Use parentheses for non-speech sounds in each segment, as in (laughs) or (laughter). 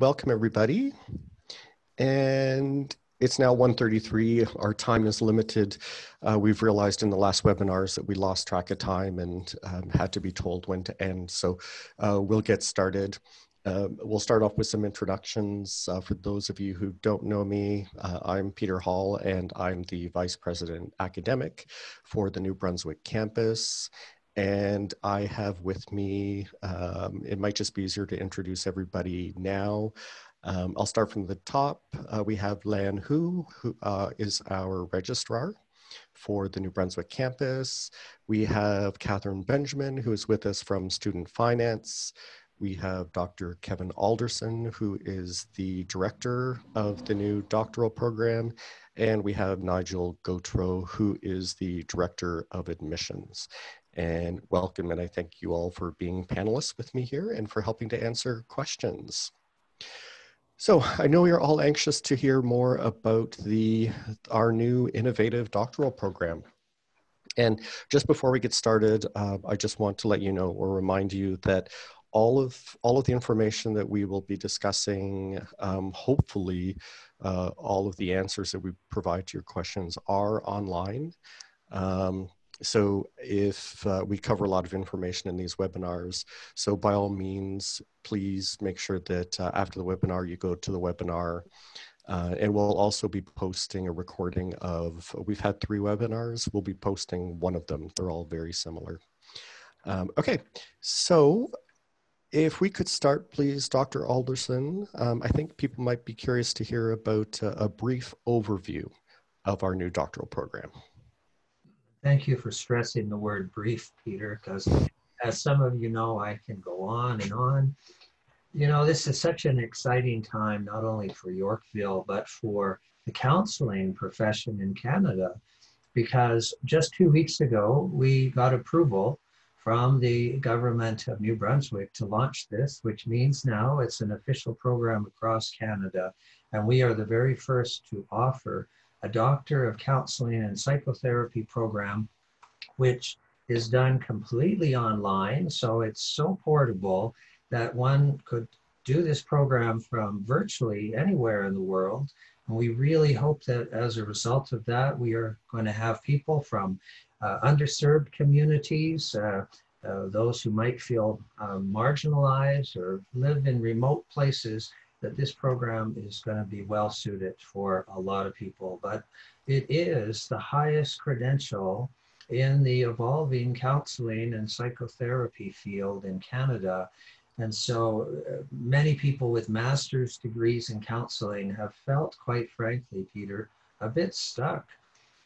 welcome everybody. And it's now 1.33. Our time is limited. Uh, we've realized in the last webinars that we lost track of time and um, had to be told when to end. So uh, we'll get started. Uh, we'll start off with some introductions. Uh, for those of you who don't know me, uh, I'm Peter Hall and I'm the Vice President Academic for the New Brunswick campus. And I have with me, um, it might just be easier to introduce everybody now. Um, I'll start from the top. Uh, we have Lan Hu, who uh, is our registrar for the New Brunswick campus. We have Catherine Benjamin, who is with us from Student Finance. We have Dr. Kevin Alderson, who is the director of the new doctoral program. And we have Nigel Gautreau, who is the director of admissions and welcome. And I thank you all for being panelists with me here and for helping to answer questions. So I know you're all anxious to hear more about the our new innovative doctoral program. And just before we get started, uh, I just want to let you know or remind you that all of all of the information that we will be discussing, um, hopefully, uh, all of the answers that we provide to your questions are online. Um, so if uh, we cover a lot of information in these webinars, so by all means, please make sure that uh, after the webinar, you go to the webinar. Uh, and we'll also be posting a recording of, we've had three webinars, we'll be posting one of them. They're all very similar. Um, okay, so if we could start, please, Dr. Alderson. Um, I think people might be curious to hear about uh, a brief overview of our new doctoral program. Thank you for stressing the word brief, Peter, because as some of you know, I can go on and on. You know, this is such an exciting time, not only for Yorkville, but for the counseling profession in Canada, because just two weeks ago, we got approval from the government of New Brunswick to launch this, which means now it's an official program across Canada. And we are the very first to offer a Doctor of Counseling and Psychotherapy program, which is done completely online. So it's so portable that one could do this program from virtually anywhere in the world. And we really hope that as a result of that, we are going to have people from uh, underserved communities, uh, uh, those who might feel um, marginalized or live in remote places that this program is going to be well suited for a lot of people, but it is the highest credential in the evolving counseling and psychotherapy field in Canada. And so uh, many people with master's degrees in counseling have felt, quite frankly, Peter, a bit stuck.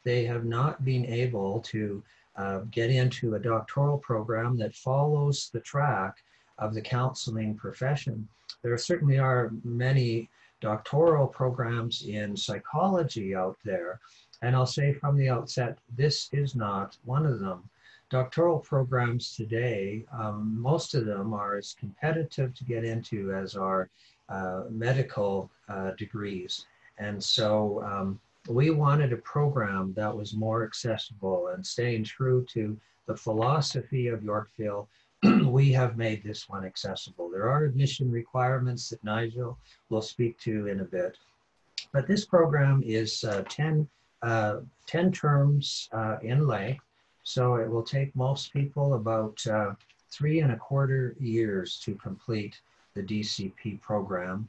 They have not been able to uh, get into a doctoral program that follows the track of the counseling profession. There certainly are many doctoral programs in psychology out there. And I'll say from the outset, this is not one of them. Doctoral programs today, um, most of them are as competitive to get into as our uh, medical uh, degrees. And so um, we wanted a program that was more accessible and staying true to the philosophy of Yorkville (clears throat) we have made this one accessible. There are admission requirements that Nigel will speak to in a bit. But this program is uh, 10, uh, 10 terms uh, in length. So it will take most people about uh, three and a quarter years to complete the DCP program.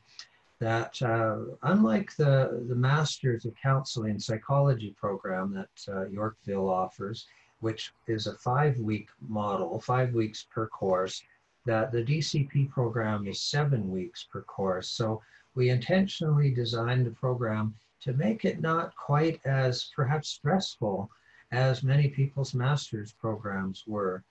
That uh, unlike the, the Masters of Counseling Psychology program that uh, Yorkville offers, which is a five week model, five weeks per course, that the DCP program is seven weeks per course. So we intentionally designed the program to make it not quite as perhaps stressful as many people's master's programs were.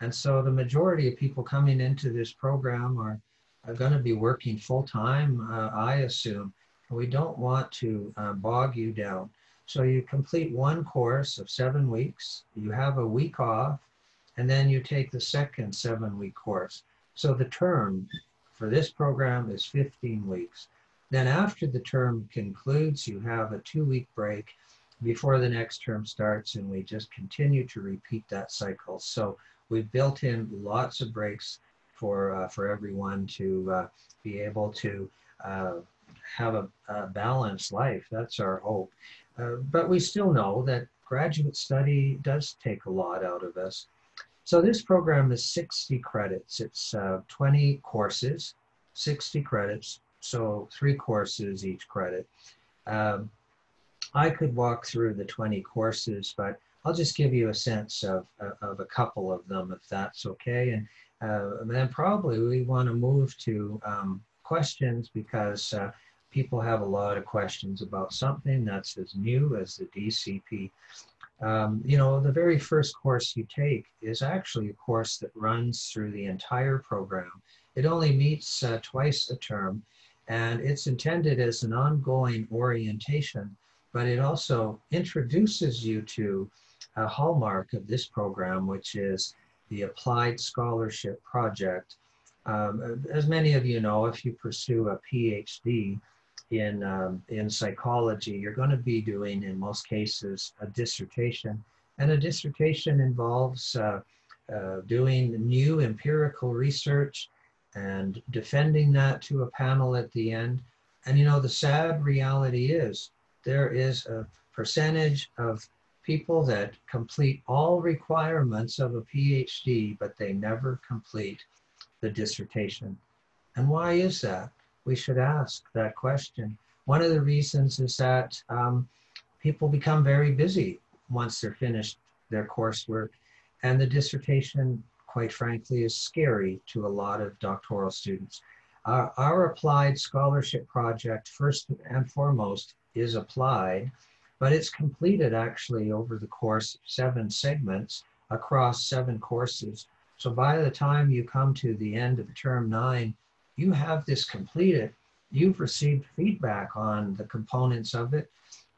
And so the majority of people coming into this program are, are going to be working full time, uh, I assume. We don't want to uh, bog you down. So you complete one course of seven weeks, you have a week off, and then you take the second seven week course. So the term for this program is 15 weeks. Then after the term concludes, you have a two week break before the next term starts, and we just continue to repeat that cycle. So we've built in lots of breaks for, uh, for everyone to uh, be able to uh, have a, a, balanced life. That's our hope. Uh, but we still know that graduate study does take a lot out of us. So this program is 60 credits. It's uh, 20 courses, 60 credits, so three courses each credit. Um, I could walk through the 20 courses, but I'll just give you a sense of, of a couple of them, if that's okay. And uh, then probably we want to move to um, questions because uh, people have a lot of questions about something that's as new as the DCP. Um, you know, the very first course you take is actually a course that runs through the entire program. It only meets uh, twice a term, and it's intended as an ongoing orientation, but it also introduces you to a hallmark of this program, which is the Applied Scholarship Project. Um, as many of you know, if you pursue a PhD in, um, in psychology, you're going to be doing, in most cases, a dissertation. And a dissertation involves uh, uh, doing new empirical research and defending that to a panel at the end. And you know, the sad reality is there is a percentage of people that complete all requirements of a PhD, but they never complete the dissertation. And why is that? We should ask that question. One of the reasons is that um, people become very busy once they're finished their coursework, and the dissertation, quite frankly, is scary to a lot of doctoral students. Our, our applied scholarship project, first and foremost, is applied but it's completed actually over the course of seven segments across seven courses. So by the time you come to the end of term nine, you have this completed. You've received feedback on the components of it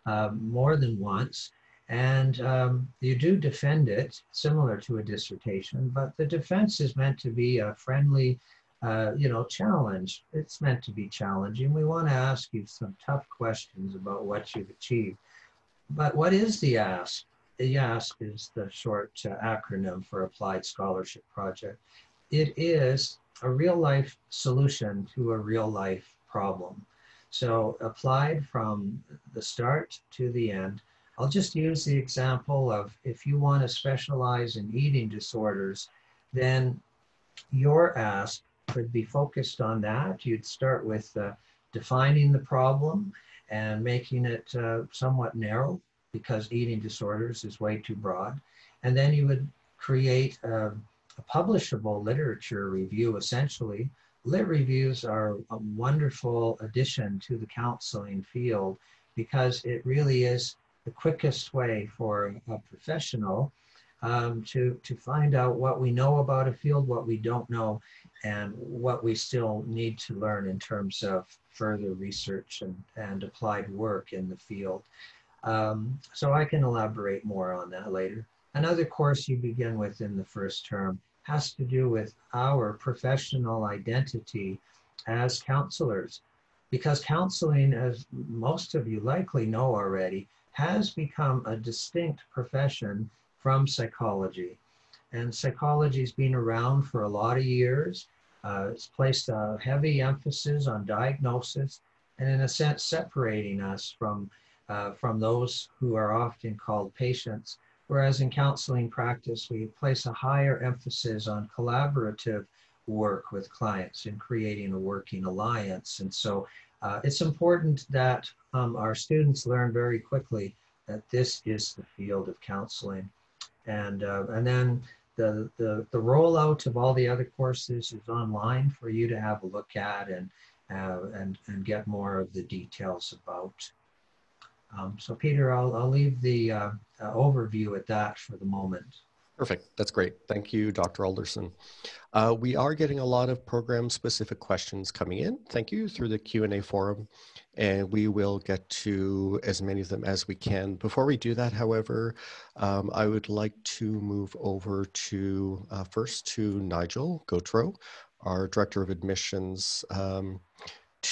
uh, more than once. And um, you do defend it, similar to a dissertation, but the defense is meant to be a friendly, uh, you know, challenge. It's meant to be challenging. We want to ask you some tough questions about what you've achieved. But what is the ASP? The ASP is the short uh, acronym for Applied Scholarship Project. It is a real life solution to a real life problem. So applied from the start to the end. I'll just use the example of if you want to specialize in eating disorders, then your ASP could be focused on that. You'd start with uh, defining the problem and making it uh, somewhat narrow because eating disorders is way too broad. And then you would create a, publishable literature review essentially. Lit reviews are a wonderful addition to the counseling field because it really is the quickest way for a professional um, to, to find out what we know about a field, what we don't know, and what we still need to learn in terms of further research and, and applied work in the field. Um, so I can elaborate more on that later. Another course you begin with in the first term has to do with our professional identity as counselors. Because counseling, as most of you likely know already, has become a distinct profession from psychology. And psychology's been around for a lot of years. Uh, it's placed a heavy emphasis on diagnosis and, in a sense, separating us from, uh, from those who are often called patients. Whereas in counseling practice, we place a higher emphasis on collaborative work with clients in creating a working alliance. And so uh, it's important that um, our students learn very quickly that this is the field of counseling. And, uh, and then the, the, the rollout of all the other courses is online for you to have a look at and, uh, and, and get more of the details about. Um, so Peter, I'll, I'll leave the uh, uh, overview at that for the moment. Perfect. That's great. Thank you, Dr. Alderson. Uh, we are getting a lot of program-specific questions coming in. Thank you through the Q&A forum, and we will get to as many of them as we can. Before we do that, however, um, I would like to move over to uh, first to Nigel Gautreau, our Director of Admissions, um,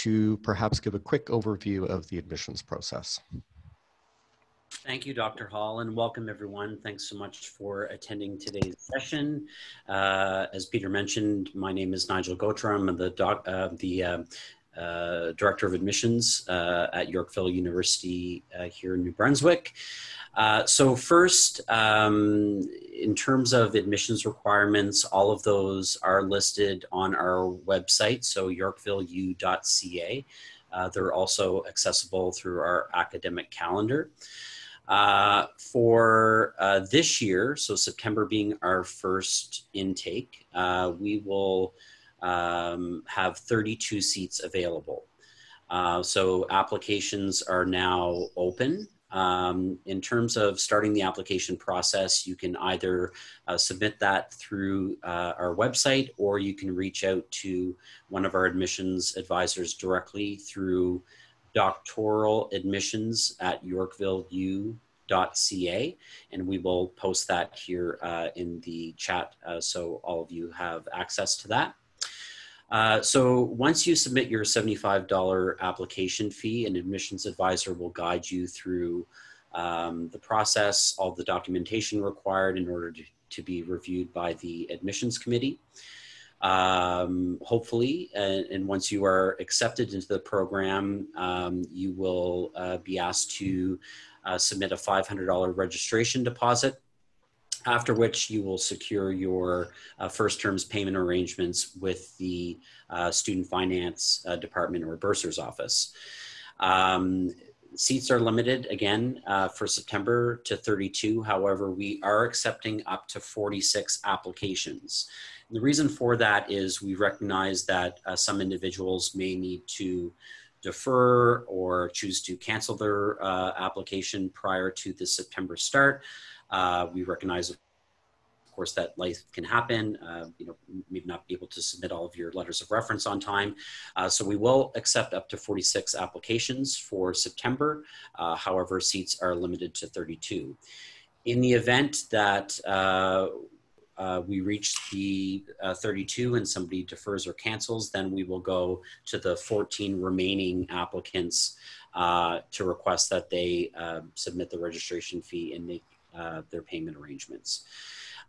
to perhaps give a quick overview of the admissions process. Thank you, Dr. Hall, and welcome everyone. Thanks so much for attending today's session. Uh, as Peter mentioned, my name is Nigel Gautreau. I'm the, doc, uh, the uh, uh, Director of Admissions uh, at Yorkville University uh, here in New Brunswick. Uh, so first, um, in terms of admissions requirements, all of those are listed on our website, so yorkvilleu.ca. Uh, they're also accessible through our academic calendar. Uh, for uh, this year, so September being our first intake, uh, we will um, have 32 seats available. Uh, so applications are now open. Um, in terms of starting the application process, you can either uh, submit that through uh, our website or you can reach out to one of our admissions advisors directly through doctoral admissions at yorkvilleu.ca and we will post that here uh, in the chat uh, so all of you have access to that. Uh, so once you submit your $75 application fee, an admissions advisor will guide you through um, the process, all the documentation required in order to, to be reviewed by the admissions committee. Um, hopefully, and, and, once you are accepted into the program, um, you will uh, be asked to uh, submit a $500 registration deposit after which you will secure your uh, first terms payment arrangements with the uh, student finance uh, department or bursar's office. Um, seats are limited again uh, for September to 32. However, we are accepting up to 46 applications. The reason for that is we recognize that uh, some individuals may need to defer or choose to cancel their uh, application prior to the September start. Uh, we recognize, of course, that life can happen. Uh, you know, maybe not be able to submit all of your letters of reference on time. Uh, so we will accept up to 46 applications for September. Uh, however, seats are limited to 32. In the event that uh, uh, we reach the uh, 32 and somebody defers or cancels, then we will go to the 14 remaining applicants uh, to request that they uh, submit the registration fee and make uh, their payment arrangements.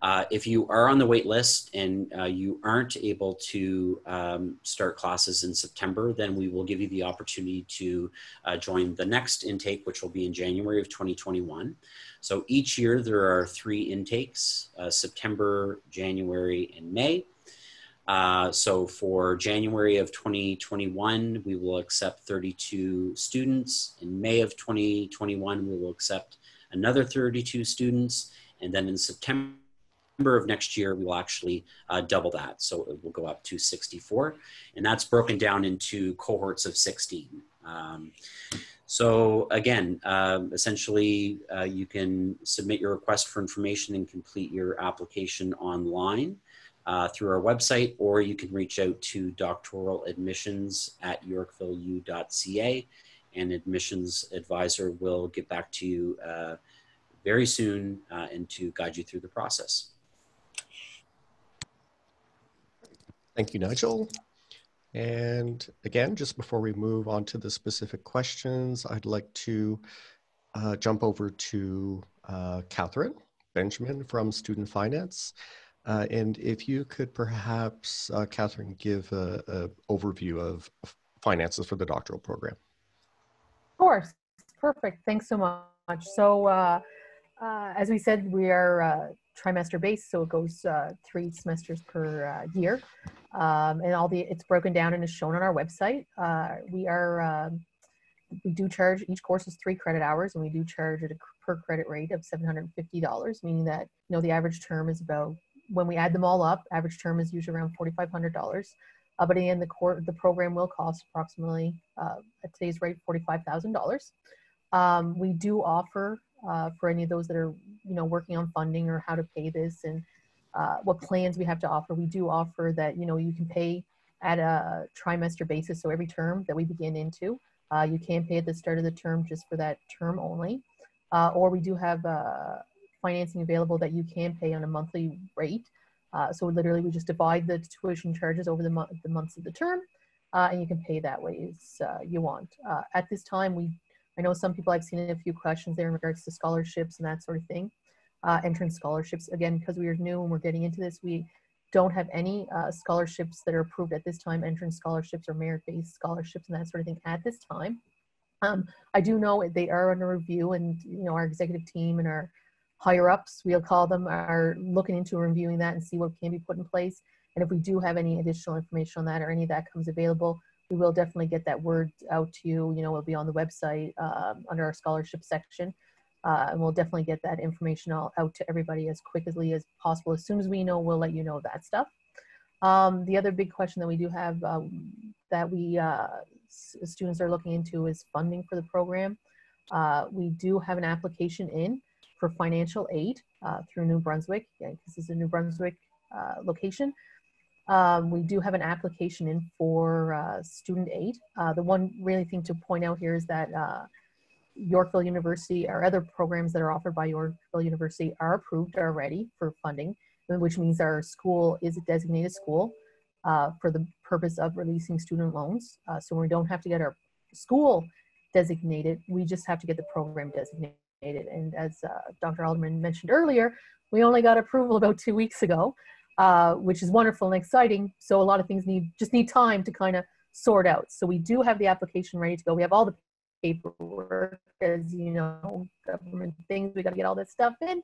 Uh, if you are on the wait list and uh, you aren't able to um, start classes in September, then we will give you the opportunity to uh, join the next intake, which will be in January of 2021. So each year there are three intakes, uh, September, January, and May. Uh, so for January of 2021, we will accept 32 students. In May of 2021, we will accept another 32 students. And then in September of next year, we will actually uh, double that. So it will go up to 64. And that's broken down into cohorts of 16. Um, so again, um, essentially, uh, you can submit your request for information and complete your application online. Uh, through our website, or you can reach out to doctoral admissions at yorkvilleu.ca and admissions advisor will get back to you uh, very soon uh, and to guide you through the process. Thank you, Nigel. And again, just before we move on to the specific questions, I'd like to uh, jump over to uh, Catherine Benjamin from Student Finance. Uh, and if you could perhaps, uh, Catherine, give an overview of finances for the doctoral program. Of course. Perfect. Thanks so much. So, uh, uh, as we said, we are uh, trimester based, so it goes uh, three semesters per uh, year, um, and all the it's broken down and is shown on our website. Uh, we are um, we do charge each course is three credit hours, and we do charge at a per credit rate of seven hundred and fifty dollars, meaning that you know the average term is about when we add them all up, average term is usually around forty five hundred dollars. Uh, but in the the program will cost approximately, uh, at today's rate, $45,000. Um, we do offer uh, for any of those that are, you know, working on funding or how to pay this and uh, what plans we have to offer. We do offer that, you know, you can pay at a trimester basis. So every term that we begin into, uh, you can pay at the start of the term just for that term only. Uh, or we do have financing available that you can pay on a monthly rate. Uh, so literally we just divide the tuition charges over the, mo the months of the term uh, and you can pay that way as uh, you want. Uh, at this time, we I know some people I've seen a few questions there in regards to scholarships and that sort of thing. Uh, entrance scholarships, again, because we are new and we're getting into this, we don't have any scholarships that are approved at this time, entrance scholarships or merit-based scholarships and that sort of thing at this time. Um, I do know they are under review and, you know, our executive team and our higher ups, we'll call them, are looking into reviewing that and see what can be put in place. And if we do have any additional information on that or any of that comes available, we will definitely get that word out to you. You know, it'll be on the website um, under our scholarship section. Uh, and we'll definitely get that information all out to everybody as quickly as possible. As soon as we know, we'll let you know that stuff. Um, the other big question that we do have um, that we uh, students are looking into is funding for the program. Uh, we do have an application in for financial aid uh, through New Brunswick. Yeah, this is a New Brunswick uh, location. Um, we do have an application in for uh, student aid. Uh, the one really thing to point out here is that uh, Yorkville University or other programs that are offered by Yorkville University are approved already for funding, which means our school is a designated school uh, for the purpose of releasing student loans. So we don't have to get our school designated, we just have to get the program designated. And as uh, Dr. Alderman mentioned earlier, we only got approval about two weeks ago uh, which is wonderful and exciting. So a lot of things need just need time to kind of sort out. So we do have the application ready to go. We have all the paperwork, as you know, government things. We got to get all that stuff in.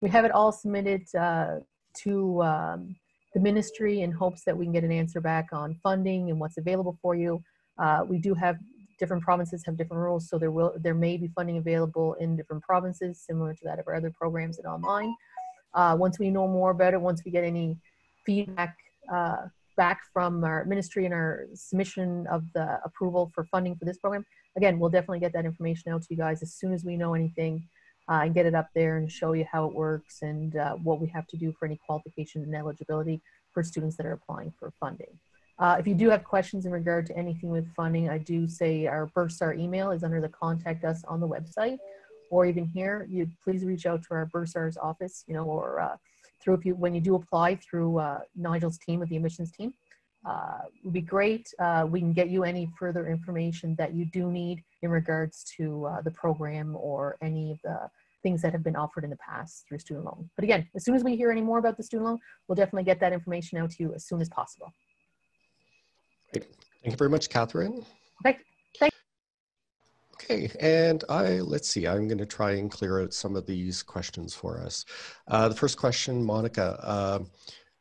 We have it all submitted uh, to um, the ministry in hopes that we can get an answer back on funding and what's available for you. Uh, we do have different provinces have different rules, so there will there may be funding available in different provinces, similar to that of our other programs and online. Uh, once we know more about it, once we get any feedback uh, back from our ministry and our submission of the approval for funding for this program, again, we'll definitely get that information out to you guys as soon as we know anything uh, and get it up there and show you how it works and uh, what we have to do for any qualification and eligibility for students that are applying for funding. Uh, if you do have questions in regard to anything with funding, I do say our Bursar email is under the contact us on the website or even here, you please reach out to our bursars office, you know, or uh, through if you when you do apply through uh, Nigel's team with the admissions team. Uh, would be great. Uh, we can get you any further information that you do need in regards to uh, the program or any of the things that have been offered in the past through student loan. But again, as soon as we hear any more about the student loan, we'll definitely get that information out to you as soon as possible. Great. Thank you very much, Catherine. Okay. Okay, and I let's see. I'm going to try and clear out some of these questions for us. Uh, the first question, Monica. Uh,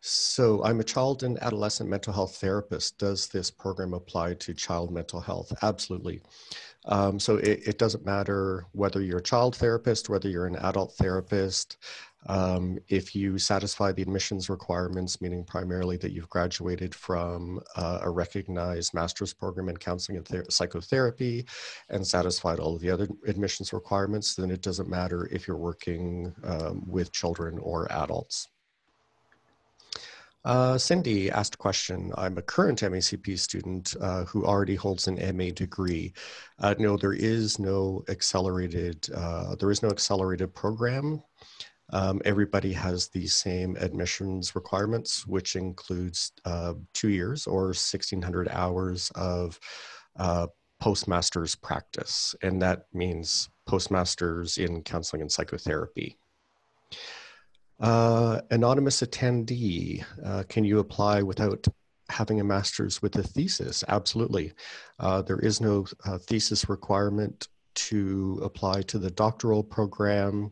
so I'm a child and adolescent mental health therapist. Does this program apply to child mental health? Absolutely. Um, so it, it, doesn't matter whether you're a child therapist, whether you're an adult therapist, um, if you satisfy the admissions requirements, meaning primarily that you've graduated from uh, a recognized master's program in counseling and psychotherapy and satisfied all of the other admissions requirements, then it doesn't matter if you're working um, with children or adults. Uh, Cindy asked a question. I'm a current MACP student uh, who already holds an MA degree. Uh, no, there is no accelerated. Uh, there is no accelerated program um, everybody has the same admissions requirements, which includes uh, two years or 1600 hours of uh, postmaster's practice. And that means postmasters in counseling and psychotherapy. Uh, anonymous attendee, uh, can you apply without having a master's with a thesis? Absolutely. Uh, there is no uh, thesis requirement to apply to the doctoral program.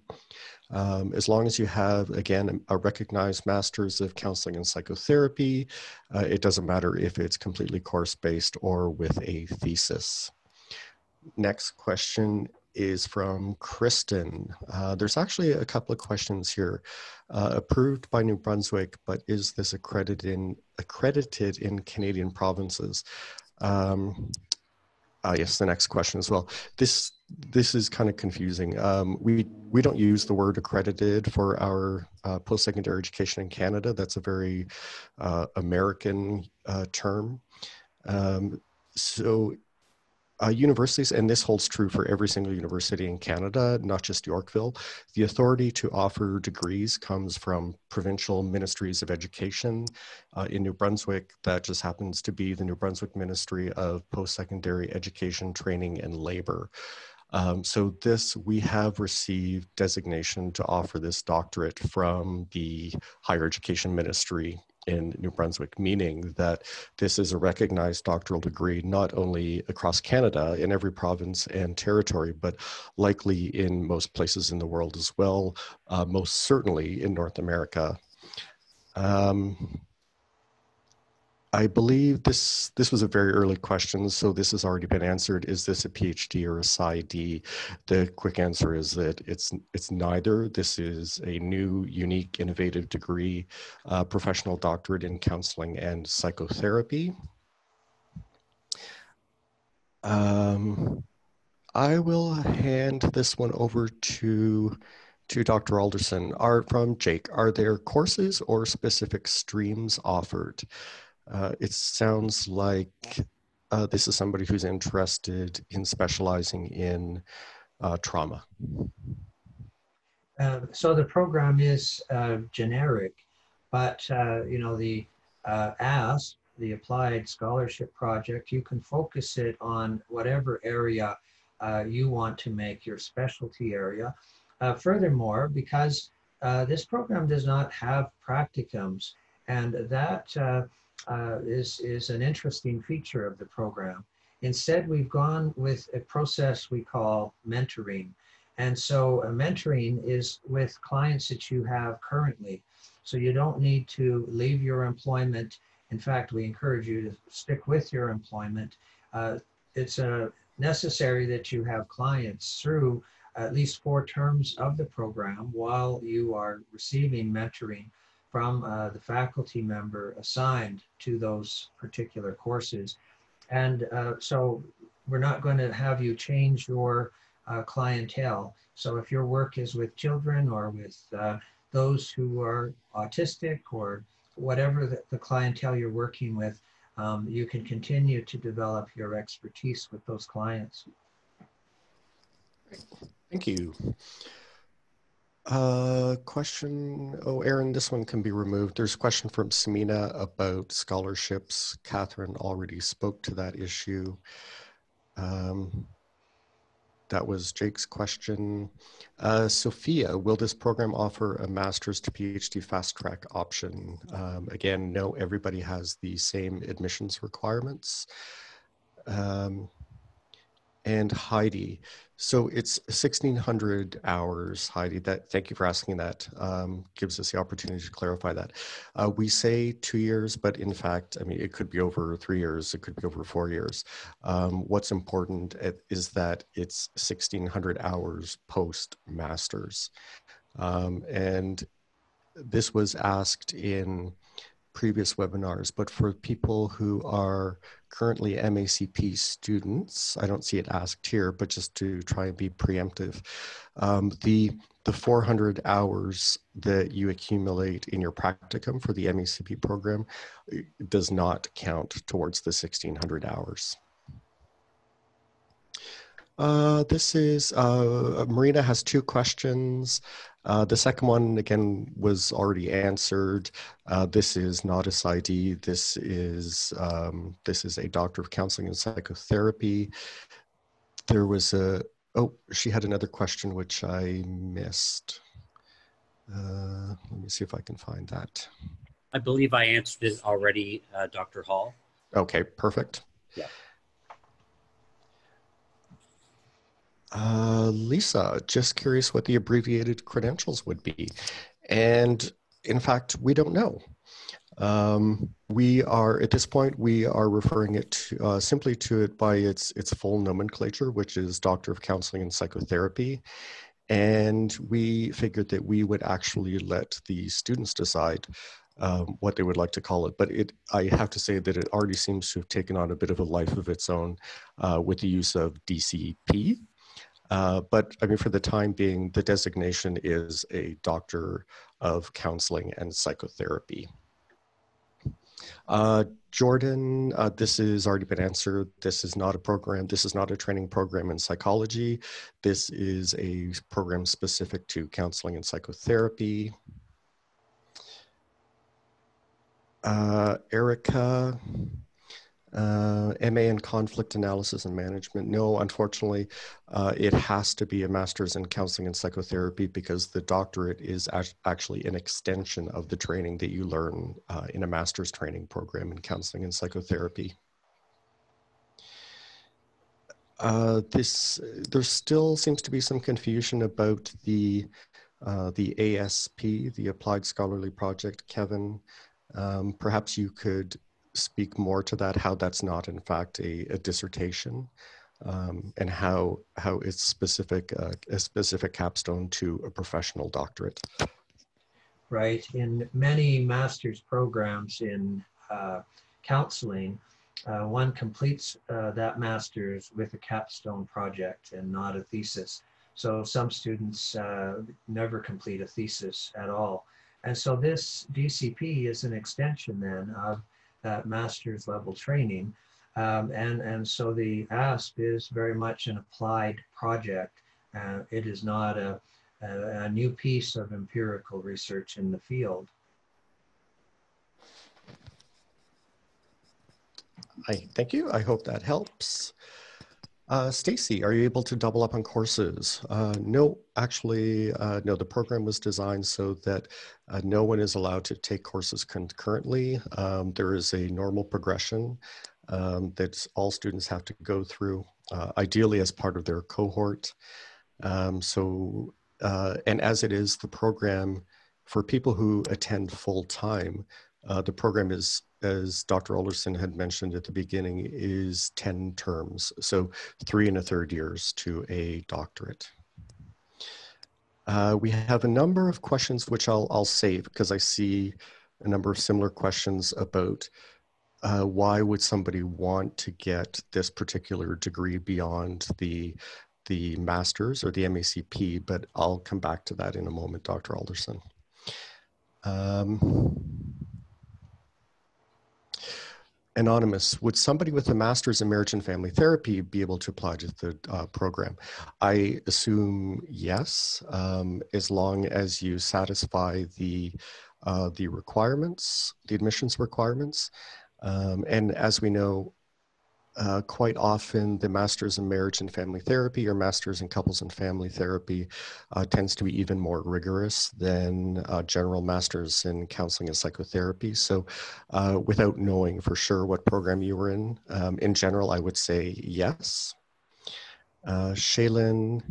Um, as long as you have, again, a recognized master's of counseling and psychotherapy, uh, it doesn't matter if it's completely course-based or with a thesis. Next question is from Kristen. Uh, there's actually a couple of questions here. Uh, approved by New Brunswick, but is this accredited in, accredited in Canadian provinces? Um, yes, the next question as well. This this is kind of confusing. Um, we we don't use the word accredited for our uh, post-secondary education in Canada. That's a very uh, American uh, term. Um, so uh, universities, and this holds true for every single university in Canada, not just Yorkville, the authority to offer degrees comes from provincial ministries of education. Uh, in New Brunswick, that just happens to be the New Brunswick Ministry of Post-Secondary Education, Training, and Labor. Um, so this, we have received designation to offer this doctorate from the Higher Education Ministry in New Brunswick, meaning that this is a recognized doctoral degree not only across Canada in every province and territory, but likely in most places in the world as well, uh, most certainly in North America. Um, I believe this this was a very early question, so this has already been answered. Is this a PhD or a PsyD? The quick answer is that it's it's neither. This is a new, unique, innovative degree, uh, professional doctorate in counseling and psychotherapy. Um, I will hand this one over to to Dr. Alderson. Are from Jake. Are there courses or specific streams offered? Uh, it sounds like uh, this is somebody who's interested in specializing in uh, trauma. Uh, so the program is uh, generic, but uh, you know the ASP, the Applied Scholarship Project, you can focus it on whatever area you want to make your specialty area. furthermore, because this program does not have practicums, and that uh, is, is an interesting feature of the program. Instead, we've gone with a process we call mentoring. And so mentoring is with clients that you have currently. So you don't need to leave your employment. In fact, we encourage you to stick with your employment. Uh, it's uh, necessary that you have clients through at least four terms of the program while you are receiving mentoring from uh, the faculty member assigned to those particular courses. And uh, so we're not going to have you change your uh, clientele. So if your work is with children or with uh, those who are autistic or whatever the, the clientele you're working with, um, you can continue to develop your expertise with those clients. Thank you. Uh, question. Oh, Aaron, this one can be removed. There's a question from Samina about scholarships. Catherine already spoke to that issue. Um, that was Jake's question. Uh, Sophia, will this program offer a master's to PhD fast track option? Um, again, no, everybody has the same admissions requirements. Um, and Heidi, so it's 1600 hours, Heidi. That thank you for asking that. Um, gives us the opportunity to clarify that. Uh, we say two years, but in fact, I mean, it could be over three years. It could be over four years. Um, what's important is that it's 1600 hours post masters, um, and this was asked in previous webinars, but for people who are currently MACP students, I don't see it asked here, but just to try and be preemptive, um, the the 400 hours that you accumulate in your practicum for the MACP program does not count towards the 1600 hours. Uh, this is, uh, Marina has two questions. Uh, the second one, again, was already answered. Uh, this is not a PsyD. This is, um, this is a doctor of counseling and psychotherapy. There was a, oh, she had another question which I missed. Uh, let me see if I can find that. I believe I answered it already, uh, Dr. Hall. Okay, perfect. Yeah. Uh, Lisa, just curious what the abbreviated credentials would be. And in fact, we don't know. Um, we are, at this point, we are referring it to, uh, simply to it by its, its full nomenclature, which is Doctor of Counseling and Psychotherapy. And we figured that we would actually let the students decide um, what they would like to call it. But it, I have to say that it already seems to have taken on a bit of a life of its own uh, with the use of DCP, uh, but I mean, for the time being, the designation is a doctor of counseling and psychotherapy. Uh, Jordan, uh, this has already been answered. This is not a program. This is not a training program in psychology. This is a program specific to counseling and psychotherapy. Uh, Erica, Uh, MA in conflict analysis and management. No, unfortunately, uh, it has to be a master's in counseling and psychotherapy because the doctorate is actually an extension of the training that you learn uh, in a master's training program in counseling and psychotherapy. Uh, this there still seems to be some confusion about the uh, the ASP, the Applied Scholarly Project. Kevin, um, perhaps you could speak more to that, how that's not in fact a, a dissertation um, and how, how it's specific, uh, a specific capstone to a professional doctorate. Right. In many master's programs in uh, counseling, uh, one completes uh, that master's with a capstone project and not a thesis. So some students uh, never complete a thesis at all. And so this DCP is an extension then of that master's level training. Um, and, and so the ASP is very much an applied project. Uh, it is not a, a, a new piece of empirical research in the field. I thank you. I hope that helps. Uh, Stacy, are you able to double up on courses? Uh, no, actually, uh, no, the program was designed so that uh, no one is allowed to take courses concurrently. Um, there is a normal progression um, that all students have to go through, uh, ideally as part of their cohort. Um, so, uh, and as it is, the program for people who attend full time, the program is as Dr. Alderson had mentioned at the beginning, is 10 terms. So three and a third years to a doctorate. Uh, we have a number of questions which I'll, I'll save because I see a number of similar questions about uh, why would somebody want to get this particular degree beyond the the master's or the MACP, but I'll come back to that in a moment, Dr. Alderson. Um, Anonymous, would somebody with a master's in marriage and family therapy be able to apply to the uh, program? I assume yes, um, as long as you satisfy the uh, the requirements, the admissions requirements. Um, and as we know, uh, quite often the masters in marriage and family therapy or masters in couples and family therapy uh, tends to be even more rigorous than uh, general masters in counseling and psychotherapy. So uh, without knowing for sure what program you were in um, in general i would say yes. Uh, shaylin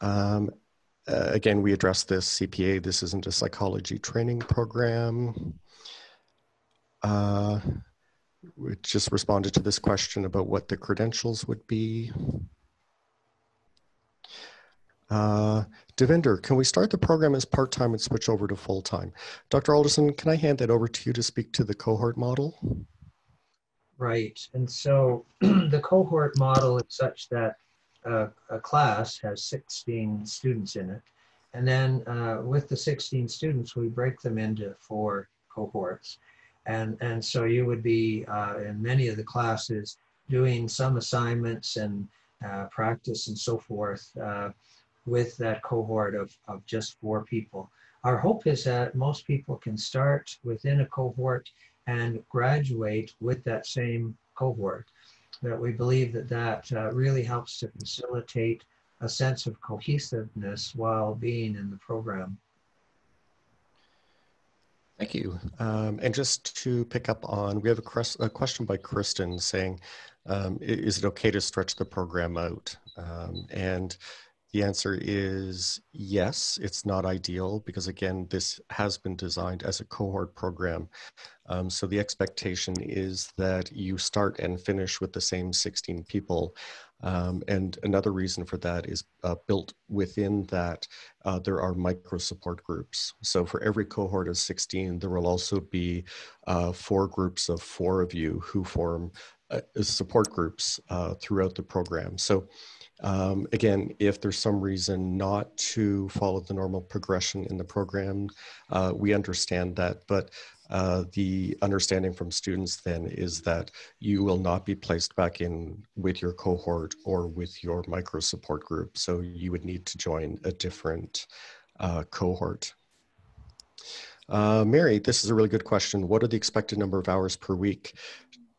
um, uh, again we addressed this cpa this isn't a psychology training program we just responded to this question about what the credentials would be. Uh, Devinder, can we start the program as part-time and switch over to full-time? Dr. Alderson, can I hand that over to you to speak to the cohort model? Right, and so (clears throat) the cohort model is such that uh, a class has 16 students in it. And then uh, with the 16 students, we break them into four cohorts. And, and so you would be uh, in many of the classes doing some assignments and uh, practice and so forth uh, with that cohort of, of just four people. Our hope is that most people can start within a cohort and graduate with that same cohort. That we believe that that uh, really helps to facilitate a sense of cohesiveness while being in the program. Thank you. Um, and just to pick up on, we have a, a question by Kristen saying, um, is it okay to stretch the program out? Um, and the answer is yes, it's not ideal because again, this has been designed as a cohort program. Um, so the expectation is that you start and finish with the same 16 people. Um, and another reason for that is uh, built within that, uh, there are micro support groups. So for every cohort of 16, there will also be uh, four groups of four of you who form uh, support groups uh, throughout the program. So um, again, if there's some reason not to follow the normal progression in the program, uh, we understand that. But uh, the understanding from students then is that you will not be placed back in with your cohort or with your micro support group. So you would need to join a different uh, cohort. Uh, Mary, this is a really good question. What are the expected number of hours per week?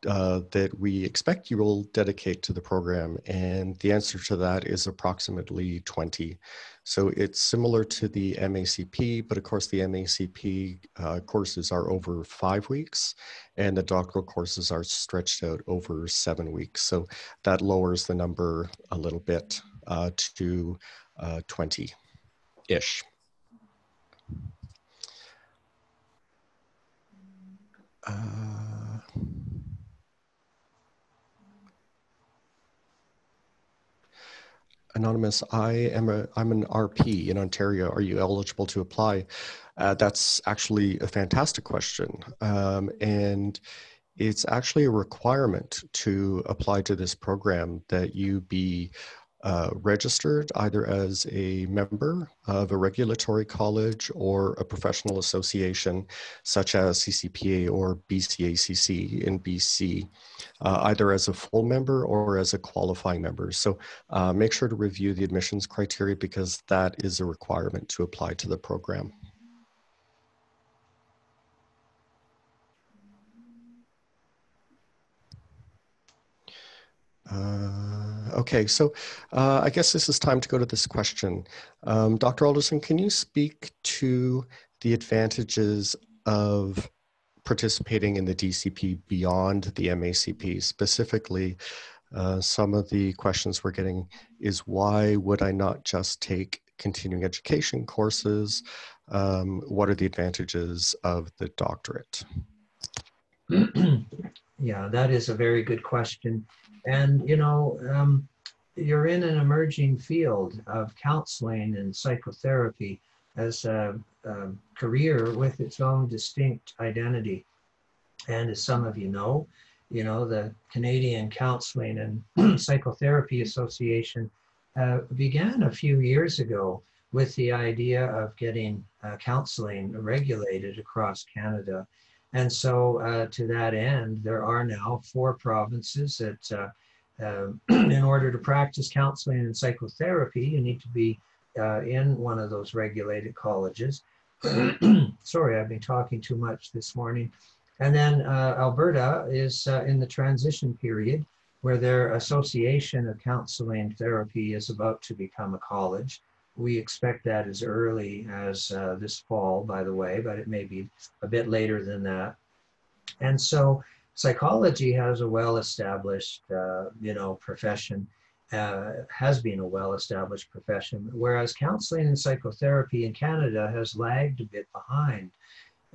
Uh, that we expect you will dedicate to the program? And the answer to that is approximately 20. So it's similar to the MACP, but of course the MACP uh, courses are over five weeks and the doctoral courses are stretched out over seven weeks. So that lowers the number a little bit uh, to 20-ish. Uh, anonymous, I am a I'm an RP in Ontario. Are you eligible to apply? Uh, that's actually a fantastic question, um, and it's actually a requirement to apply to this program that you be uh, registered either as a member of a regulatory college or a professional association such as CCPA or BCACC in BC, uh, either as a full member or as a qualifying member. So uh, make sure to review the admissions criteria because that is a requirement to apply to the program. Uh, okay, so uh, I guess this is time to go to this question. Um, Dr. Alderson, can you speak to the advantages of participating in the DCP beyond the MACP? Specifically, uh, some of the questions we're getting is why would I not just take continuing education courses? Um, what are the advantages of the doctorate? (clears throat) yeah, that is a very good question. And, you know, um, you're in an emerging field of counseling and psychotherapy as a, a, career with its own distinct identity. And as some of you know, you know, the Canadian Counseling and (clears throat) Psychotherapy Association uh, began a few years ago with the idea of getting uh, counseling regulated across Canada. And so, uh, to that end, there are now four provinces that, uh, uh, (clears throat) in order to practice counseling and psychotherapy, you need to be uh, in one of those regulated colleges. (clears throat) Sorry, I've been talking too much this morning. And then uh, Alberta is uh, in the transition period where their Association of Counseling and Therapy is about to become a college. We expect that as early as uh, this fall, by the way, but it may be a bit later than that. And so psychology has a well-established, uh, you know, profession, uh, has been a well-established profession, whereas counseling and psychotherapy in Canada has lagged a bit behind.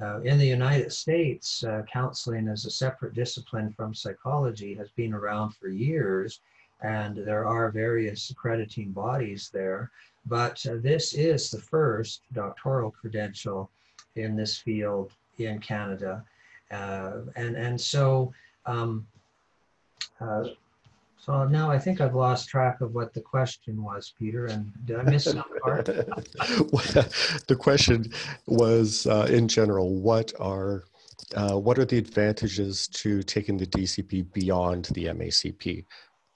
Uh, in the United States, uh, counseling as a separate discipline from psychology has been around for years, and there are various accrediting bodies there. But uh, this is the first doctoral credential in this field in Canada. Uh, and, and so, um, uh, so now I think I've lost track of what the question was, Peter, and did I miss some part? (laughs) the question was, uh, in general, what are uh, what are the advantages to taking the DCP beyond the MACP?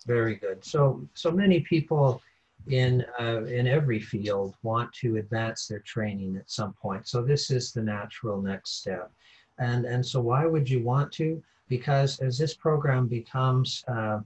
Very good. So, so many people in uh, in every field want to advance their training at some point. So this is the natural next step. And and so why would you want to? Because as this program becomes uh,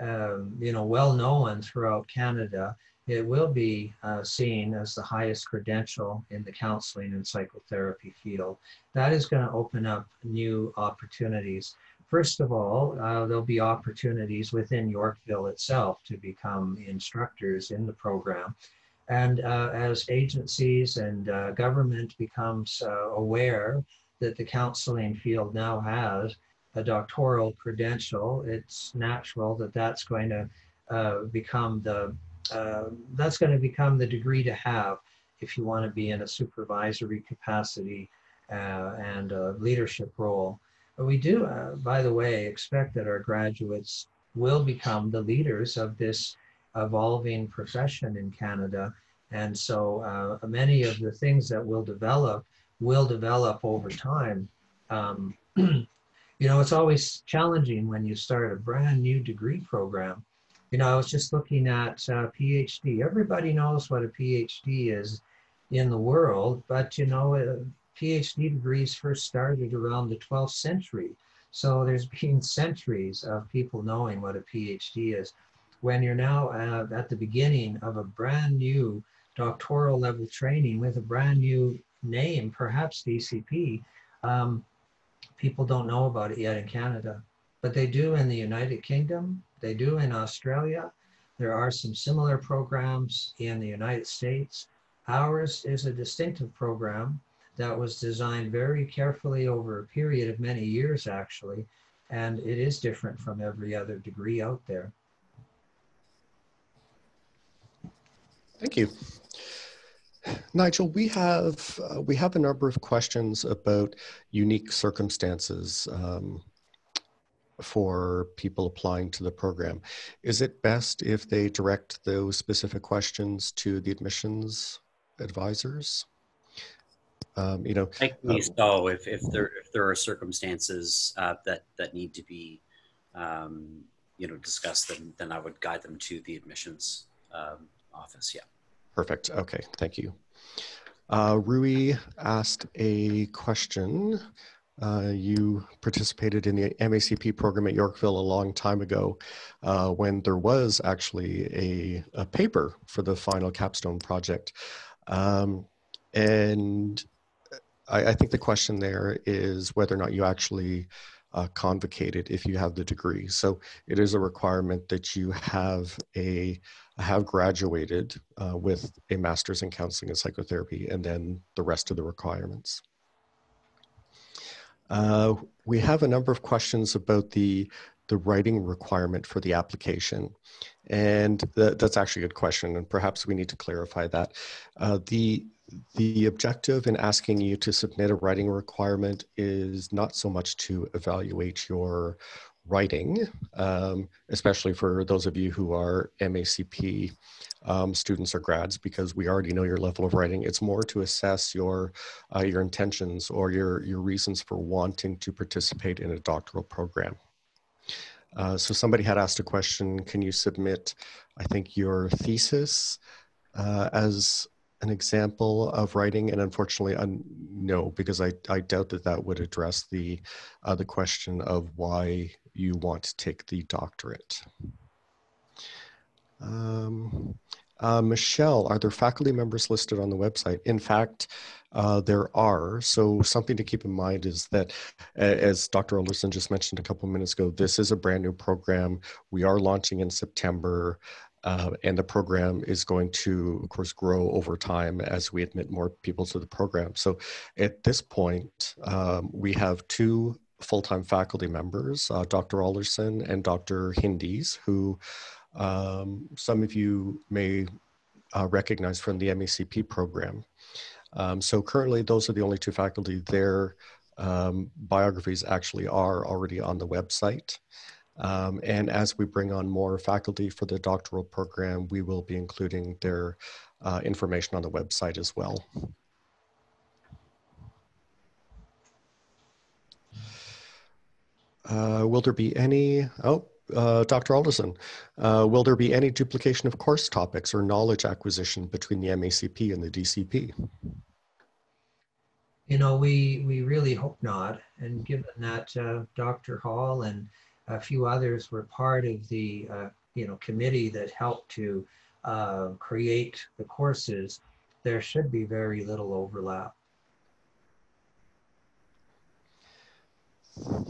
um, you know well known throughout Canada, it will be uh, seen as the highest credential in the counseling and psychotherapy field. That is going to open up new opportunities. First of all, uh, there'll be opportunities within Yorkville itself to become instructors in the program. And uh, as agencies and uh, government becomes uh, aware that the counseling field now has a doctoral credential, it's natural that that's going to uh, become the uh, that's going to become the degree to have if you want to be in a supervisory capacity and a leadership role. We do, uh, by the way, expect that our graduates will become the leaders of this evolving profession in Canada. And so uh, many of the things that will develop will develop over time. Um, (clears throat) you know, it's always challenging when you start a brand new degree program. You know, I was just looking at uh, PhD. Everybody knows what a PhD is in the world, but you know, uh, PhD degrees first started around the 12th century. So there's (laughs) been centuries of people knowing what a PhD is. When you're now uh, at the beginning of a brand new doctoral level training with a brand new name, perhaps DCP, um, people don't know about it yet in Canada, but they do in the United Kingdom, they do in Australia. There are some similar programs in the United States. Ours is a distinctive program that was designed very carefully over a period of many years, actually, and it is different from every other degree out there. Thank you. Nigel, we have uh, we have a number of questions about unique circumstances um, for people applying to the program. Is it best if they direct those specific questions to the admissions advisors? Um, you know, likely uh, so. If, if there if there are circumstances uh, that that need to be um, you know discussed, then then I would guide them to the admissions um, office. Yeah. Perfect. Okay. Thank you. Uh, Rui asked a question. Uh, you participated in the MACP program at Yorkville a long time ago uh, when there was actually a, a, paper for the final capstone project. Um, and I, I, think the question there is whether or not you actually uh, convocated if you have the degree. So it is a requirement that you have a have graduated uh, with a master's in counseling and psychotherapy, and then the rest of the requirements. Uh, we have a number of questions about the the writing requirement for the application, and th that's actually a good question, and perhaps we need to clarify that. Uh, the the objective in asking you to submit a writing requirement is not so much to evaluate your writing, um, especially for those of you who are MACP um, students or grads, because we already know your level of writing. It's more to assess your uh, your intentions or your your reasons for wanting to participate in a doctoral program. Uh, so somebody had asked a question: Can you submit, I think, your thesis uh, as an example of writing? And unfortunately, no, because I, I doubt that that would address the uh, the question of why you want to take the doctorate. Um, uh, Michelle, are there faculty members listed on the website? In fact, uh, there are. So something to keep in mind is that, as Dr. Alderson just mentioned a couple minutes ago, this is a brand new program. We are launching in September. Uh, and the program is going to, of course, grow over time as we admit more people to the program. So at this point, um, we have two full-time faculty members, uh, Dr. Alderson and Dr. Hindies, who um, some of you may uh, recognize from the MACP program. Um, so currently those are the only two faculty. Their um, biographies actually are already on the website. Um, and as we bring on more faculty for the doctoral program, we will be including their uh, information on the website as well. Uh, will there be any, oh, uh, Dr. Alderson, uh, will there be any duplication of course topics or knowledge acquisition between the MACP and the DCP? You know, we, we really hope not. And given that uh, Dr. Hall and a few others were part of the, uh, you know, committee that helped to uh, create the courses, there should be very little overlap.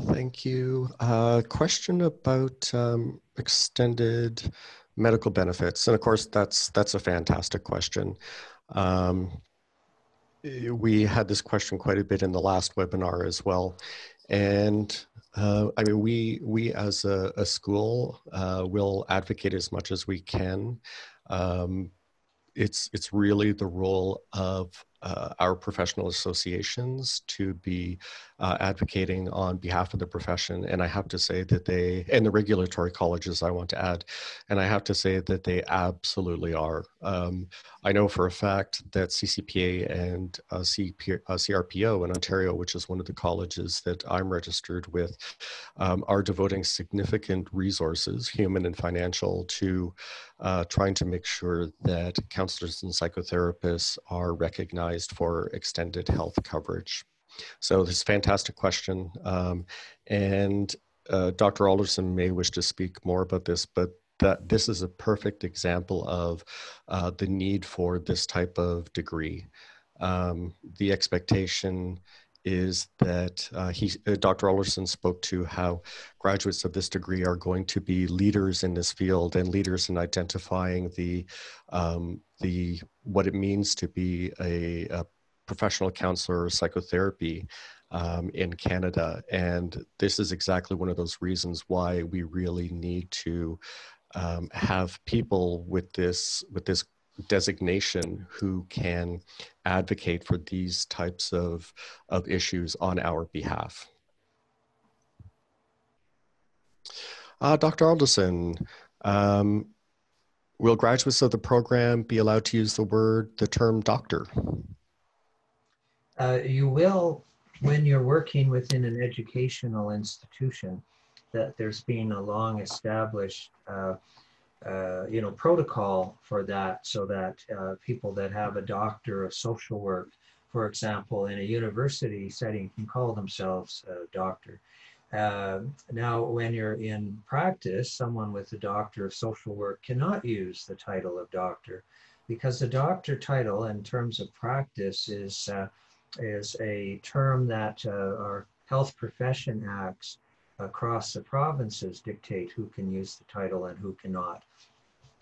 Thank you. Uh, question about um, extended medical benefits, and of course, that's that's a fantastic question. Um, we had this question quite a bit in the last webinar as well, and uh, I mean, we we as a, a school uh, will advocate as much as we can. Um, it's it's really the role of uh, our professional associations to be uh, advocating on behalf of the profession. And I have to say that they, and the regulatory colleges, I want to add, and I have to say that they absolutely are. Um, I know for a fact that CCPA and uh, CP, uh, CRPO in Ontario, which is one of the colleges that I'm registered with, um, are devoting significant resources, human and financial, to uh, trying to make sure that counselors and psychotherapists are recognized for extended health coverage. So this is a fantastic question. Um, and uh, Dr. Alderson may wish to speak more about this, but that this is a perfect example of uh, the need for this type of degree. Um, the expectation is that uh, he, uh, Dr. Alderson spoke to how graduates of this degree are going to be leaders in this field and leaders in identifying the um, the what it means to be a, a professional counselor or psychotherapy um, in Canada. And this is exactly one of those reasons why we really need to um, have people with this with this designation who can advocate for these types of, of issues on our behalf. Uh, Dr. Alderson, um, will graduates of the program be allowed to use the word, the term doctor? Uh, you will when you're working within an educational institution that there's been a long established uh, uh, you know protocol for that so that uh, people that have a doctor of social work for example in a university setting can call themselves a doctor. Uh, now when you're in practice someone with a doctor of social work cannot use the title of doctor because the doctor title in terms of practice is uh, is a term that uh, our health profession acts across the provinces dictate who can use the title and who cannot.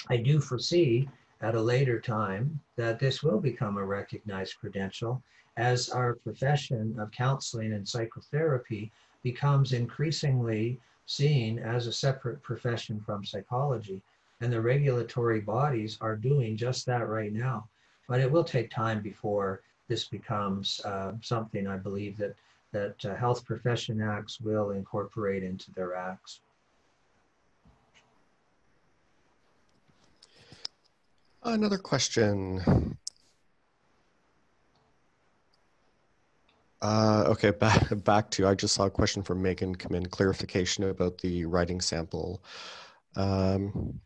I do foresee at a later time that this will become a recognized credential as our profession of counseling and psychotherapy becomes increasingly seen as a separate profession from psychology. And the regulatory bodies are doing just that right now. But it will take time before this becomes uh, something I believe that that uh, health profession acts will incorporate into their acts. Another question. Uh, okay, back, (laughs) back to, I just saw a question from Megan come in, clarification about the writing sample. Um,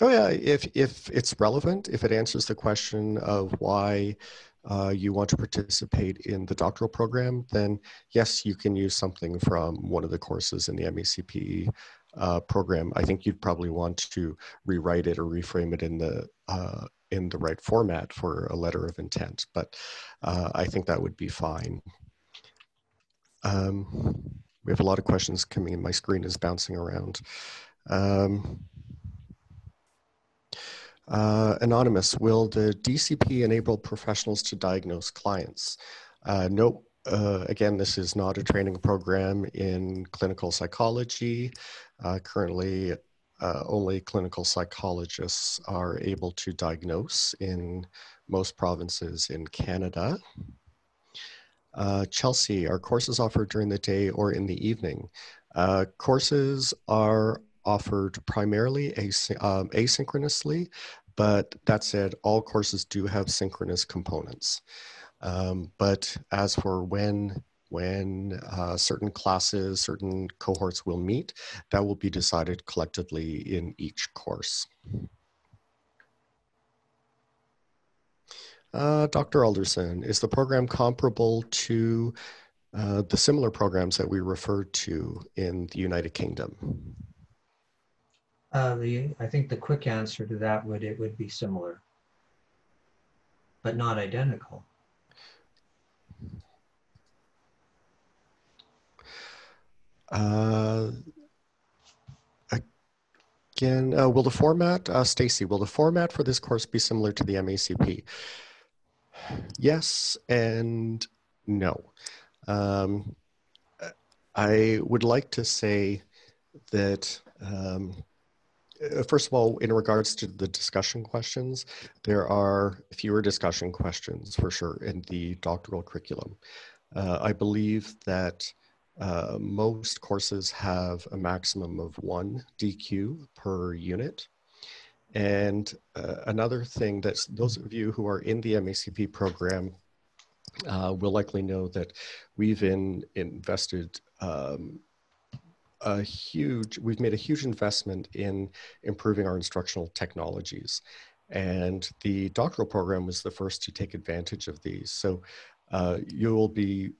oh yeah, if, if it's relevant, if it answers the question of why uh, you want to participate in the doctoral program, then yes, you can use something from one of the courses in the MECPE uh, program. I think you'd probably want to rewrite it or reframe it in the uh, in the right format for a letter of intent, but uh, I think that would be fine. Um, we have a lot of questions coming in. My screen is bouncing around. Um, uh, anonymous, will the DCP enable professionals to diagnose clients? Uh, no, uh, again, this is not a training program in clinical psychology. Uh, currently, uh, only clinical psychologists are able to diagnose in most provinces in Canada. Uh, Chelsea, are courses offered during the day or in the evening? courses are offered primarily um, asynchronously, but that said, all courses do have synchronous components. Um, but as for when when uh, certain classes, certain cohorts will meet, that will be decided collectively in each course. Uh, Dr. Alderson, is the program comparable to uh, the similar programs that we referred to in the United Kingdom? Uh, the, I think the quick answer to that would it would be similar, but not identical. Uh, again, uh, will the format, uh, Stacy, will the format for this course be similar to the MACP? Yes and no. Um, I would like to say that um, first of all, in regards to the discussion questions, there are fewer discussion questions for sure in the doctoral curriculum. Uh, I believe that uh, most courses have a maximum of one DQ per unit. And uh, another thing that those of you who are in the MACP program uh, will likely know that we've in, invested um, a huge, we've made a huge investment in improving our instructional technologies. And the doctoral program was the first to take advantage of these. So uh, you will be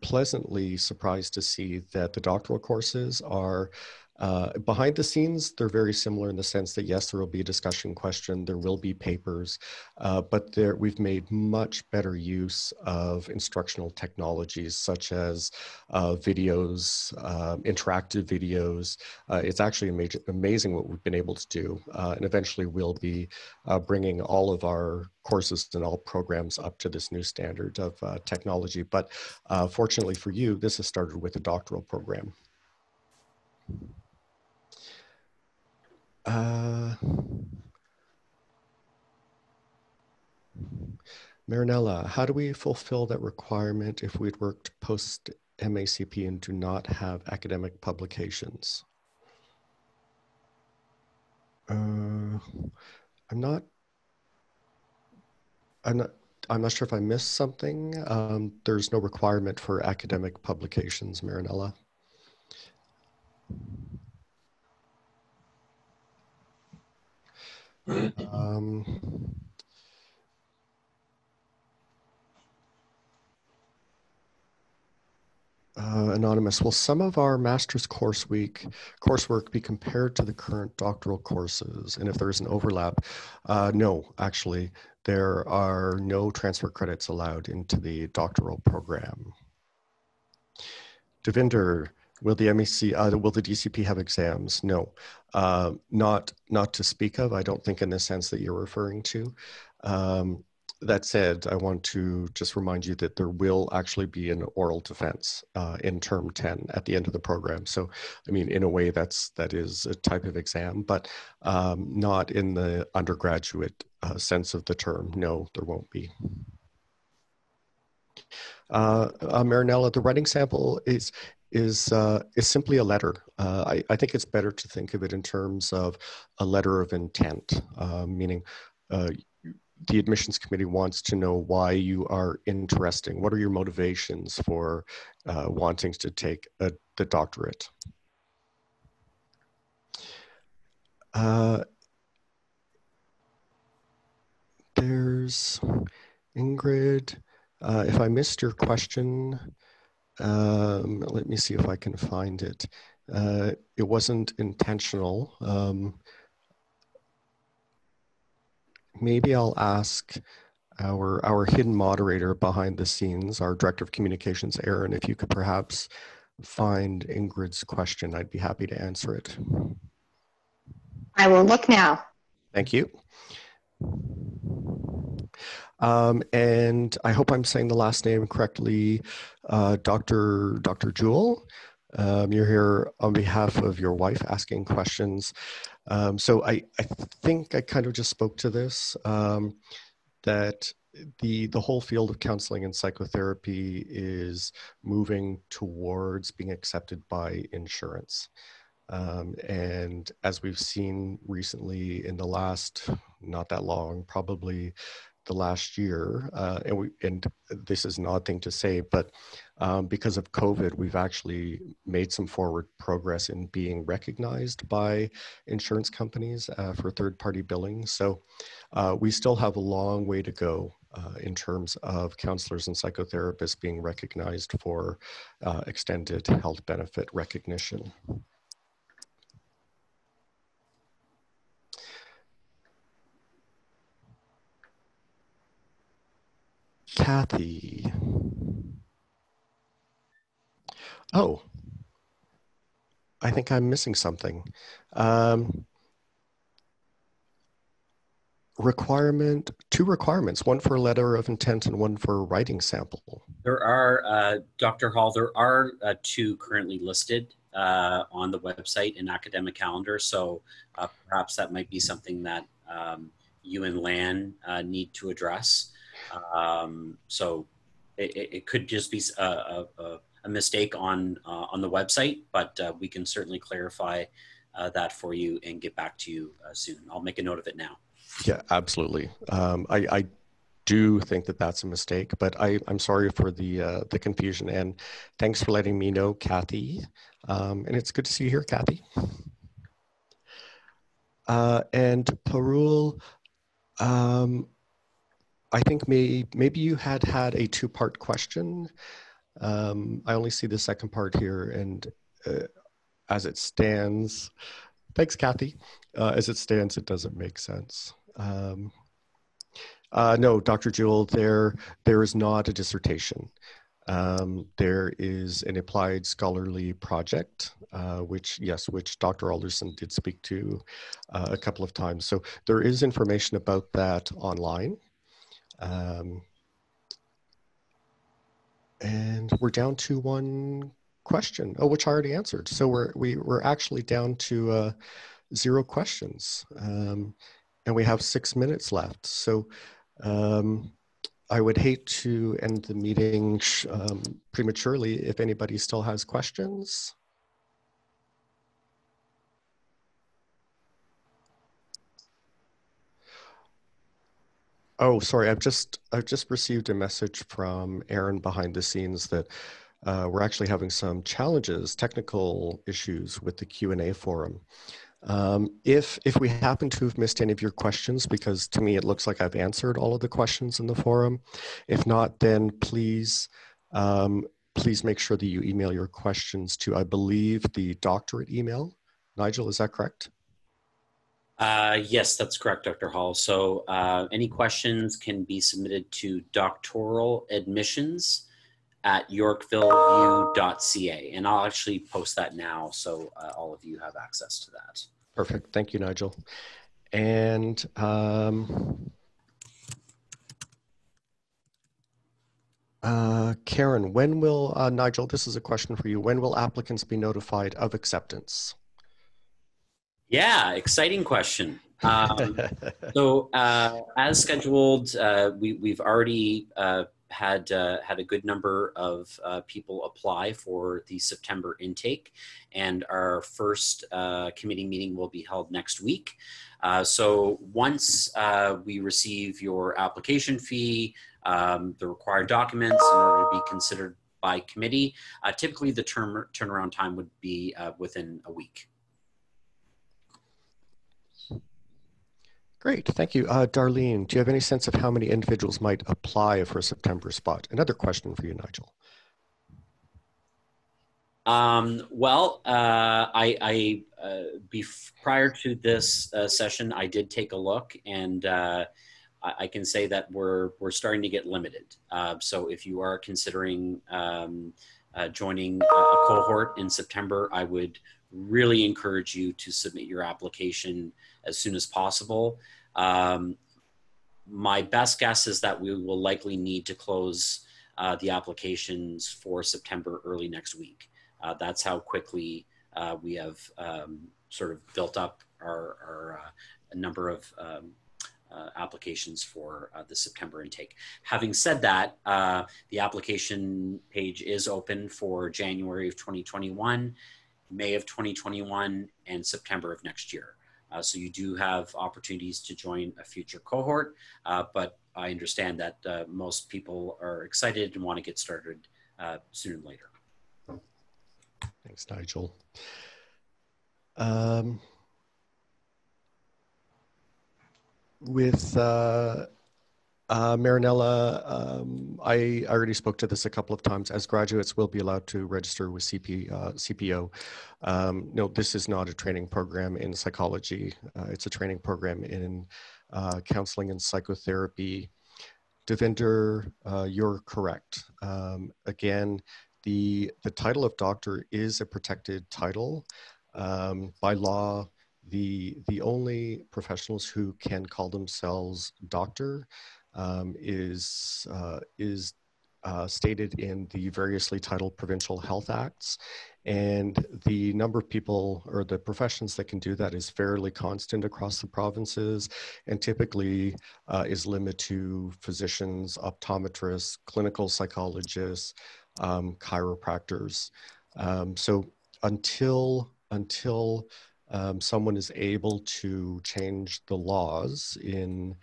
pleasantly surprised to see that the doctoral courses are uh, behind the scenes, they're very similar in the sense that yes, there will be a discussion question, there will be papers, uh, but there, we've made much better use of instructional technologies such as uh, videos, um, interactive videos. Uh, it's actually amazing, amazing what we've been able to do, uh, and eventually we'll be uh, bringing all of our courses and all programs up to this new standard of technology. But fortunately for you, this has started with a doctoral program. Uh, Marinella, how do we fulfill that requirement if we'd worked post MACP and do not have academic publications? Uh, I'm not, I'm not, I'm not sure if I missed something. Um, there's no requirement for academic publications, Marinella. Um, uh, anonymous, will some of our master's course week coursework be compared to the current doctoral courses? And if there's an overlap, uh, no, actually, there are no transfer credits allowed into the doctoral program. Devinder, Will the MEC, uh, will the DCP have exams? No, uh, not not to speak of. I don't think in the sense that you're referring to. Um, that said, I want to just remind you that there will actually be an oral defense uh, in term 10 at the end of the program. So, I mean, in a way, that's that is a type of exam, but um, not in the undergraduate uh, sense of the term. No, there won't be. Uh, uh, Marinella, the writing sample is is uh, is simply a letter. Uh, I, I, think it's better to think of it in terms of a letter of intent, uh, meaning uh, the admissions committee wants to know why you are interesting. What are your motivations for uh, wanting to take a, the doctorate? Uh, there's Ingrid. if I missed your question, um, let me see if I can find it. Uh, it wasn't intentional. Um, maybe I'll ask our our hidden moderator behind the scenes, our director of communications, Aaron, if you could perhaps find Ingrid's question, I'd be happy to answer it. I will look now. Thank you. Um, and I hope I'm saying the last name correctly, uh, Dr. Dr. Jewell. Um, you're here on behalf of your wife asking questions. Um, so I, I think I kind of just spoke to this, um, that the, the whole field of counseling and psychotherapy is moving towards being accepted by insurance. Um, and as we've seen recently in the last, not that long, probably the last year, uh, and we and this is an odd thing to say, but um, because of COVID, we've actually made some forward progress in being recognized by insurance companies uh, for third-party billing. So uh, we still have a long way to go uh, in terms of counselors and psychotherapists being recognized for uh, extended health benefit recognition. Kathy. Oh, I think I'm missing something. Um, requirement, two requirements, one for a letter of intent and one for a writing sample. There are, uh, Dr. Hall, there are uh, two currently listed uh, on the website in academic calendar. So uh, perhaps that might be something that um, you and Lan uh, need to address. Um, so it, it, could just be a, a, a mistake on uh, on the website, but uh, we can certainly clarify uh, that for you and get back to you uh, soon. I'll make a note of it now. Yeah, absolutely. Um, I, I, do think that that's a mistake, but I, I'm sorry for the uh, the confusion and thanks for letting me know, Kathy. Um, and it's good to see you here, Kathy. Uh, and Parul, um, I think may, maybe you had had a two-part question. Um, I only see the second part here, and uh, as it stands, thanks, Kathy. Uh, as it stands, it doesn't make sense. Um, uh, no, Dr. Jewell, there there is not a dissertation. Um, there is an applied scholarly project, uh, which yes, which Dr. Alderson did speak to uh, a couple of times. So there is information about that online. Um, and we're down to one question, oh, which I already answered. So we're, we, we're actually down to uh, zero questions. Um, and we have six minutes left. So um, I would hate to end the meeting um, prematurely if anybody still has questions. Oh, sorry. I've just I've just received a message from Aaron behind the scenes that uh, we're actually having some challenges, technical issues with the Q and A forum. Um, if if we happen to have missed any of your questions, because to me it looks like I've answered all of the questions in the forum, if not, then please um, please make sure that you email your questions to I believe the doctorate email. Nigel, is that correct? Uh, yes, that's correct, Dr. Hall. So uh, any questions can be submitted to doctoral admissions at yorkvilleu.ca. And I'll actually post that now so uh, all of you have access to that. Perfect. Thank you, Nigel. And um, uh, Karen, when will, uh, Nigel, this is a question for you. When will applicants be notified of acceptance? Yeah, exciting question. Um, (laughs) so, uh, as scheduled, uh, we, we've already uh, had uh, had a good number of uh, people apply for the September intake, and our first uh, committee meeting will be held next week. so, once we receive your application fee, um, the required documents in order to be considered by committee, typically the term turnaround time would be within a week. Great, thank you. Uh, Darlene, do you have any sense of how many individuals might apply for a September spot? Another question for you, Nigel. Um, well, uh, I, I uh, prior to this uh, session, I did take a look, and uh, I, I, can say that we're we're starting to get limited. Uh, so, if you are considering um, uh, joining a cohort in September, I would really encourage you to submit your application as soon as possible. Um, my best guess is that we will likely need to close uh, the applications for September early next week. Uh, that's how quickly uh, we have um, sort of built up our, our uh, number of um, uh, applications for uh, the September intake. Having said that, the application page is open for January of 2021, May of 2021, and September of next year. Uh, so you do have opportunities to join a future cohort, uh, but I understand that uh, most people are excited and want to get started uh, sooner than later. Thanks, Nigel. Um, with uh, Marinella, um, I, I, already spoke to this a couple of times. As graduates, will be allowed to register with CP, uh, CPO. Um, no, this is not a training program in psychology. Uh, it's a training program in uh, counseling and psychotherapy. Devinder, uh, you're correct. Um, again, the, the title of doctor is a protected title. Um, by law, the, the only professionals who can call themselves doctor um, is, uh, is uh, stated in the variously titled provincial health acts. And the number of people or the professions that can do that is fairly constant across the provinces and typically uh, is limited to physicians, optometrists, clinical psychologists, um, chiropractors. Um, so until, until um, someone is able to change the laws in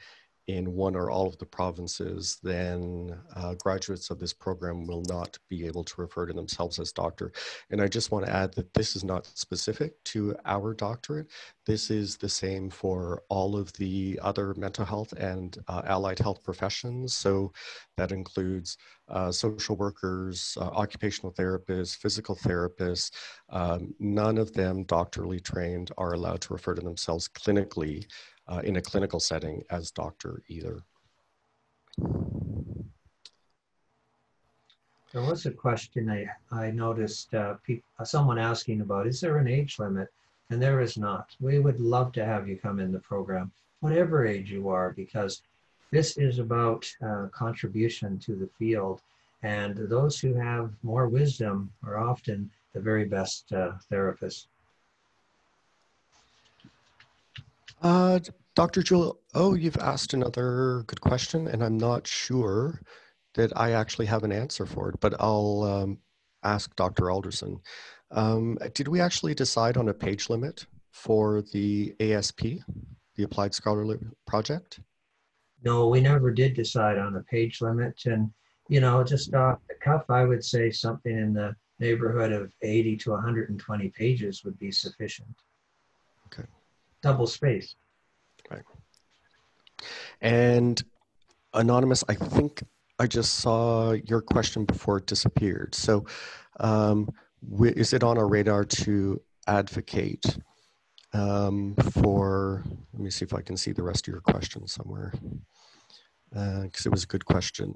in one or all of the provinces, then uh, graduates of this program will not be able to refer to themselves as doctor. And I just want to add that this is not specific to our doctorate. This is the same for all of the other mental health and uh, allied health professions. So that includes uh, social workers, uh, occupational therapists, physical therapists. Um, none of them doctorally trained are allowed to refer to themselves clinically uh, in a clinical setting as doctor either. There was a question I, I noticed uh, people, someone asking about, is there an age limit? And there is not. We would love to have you come in the program, whatever age you are, because this is about uh, contribution to the field. And those who have more wisdom are often the very best uh, therapists. Uh, Dr. Jewel, oh, you've asked another good question, and I'm not sure that I actually have an answer for it, but I'll um, ask Dr. Alderson. Um, did we actually decide on a page limit for the ASP, the Applied Scholarly Project? No, we never did decide on a page limit. And, you know, just off the cuff, I would say something in the neighborhood of 80 to 120 pages would be sufficient. Double space. Right. And Anonymous, I think I just saw your question before it disappeared. So um, is it on our radar to advocate um, for, let me see if I can see the rest of your question somewhere, because uh, it was a good question.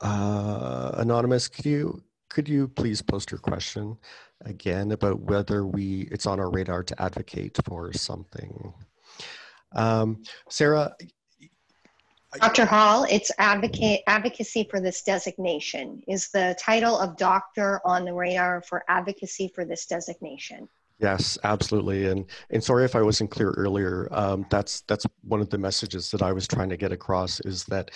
Uh, Anonymous, could you, could you please post your question again about whether we, it's on our radar to advocate for something? Um, Sarah, Dr. Hall, it's advocate advocacy for this designation. Is the title of doctor on the radar for advocacy for this designation? Yes, absolutely. And and sorry if I wasn't clear earlier. Um, that's that's one of the messages that I was trying to get across is that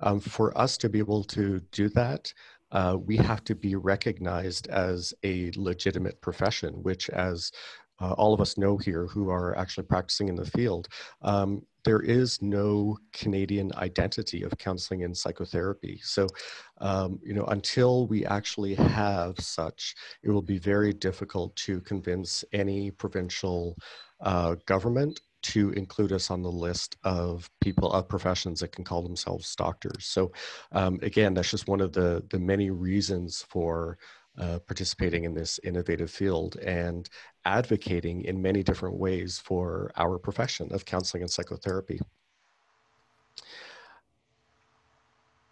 um, for us to be able to do that, uh, we have to be recognized as a legitimate profession, which as uh, all of us know here who are actually practicing in the field, um, there is no Canadian identity of counseling and psychotherapy. So, um, you know, until we actually have such, it will be very difficult to convince any provincial uh, government to include us on the list of people of professions that can call themselves doctors. So, um, again, that's just one of the the many reasons for uh, participating in this innovative field and advocating in many different ways for our profession of counseling and psychotherapy.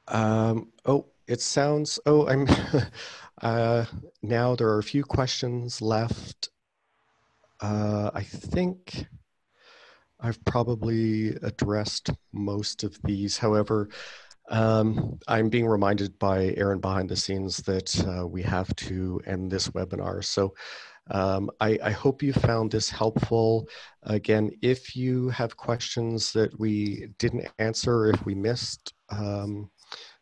Um, oh, it sounds, oh, I'm, (laughs) uh, now there are a few questions left. Uh, I think I've probably addressed most of these. However, um, I'm being reminded by Aaron behind the scenes that uh, we have to end this webinar. So um, I, I, hope you found this helpful. Again, if you have questions that we didn't answer, if we missed um,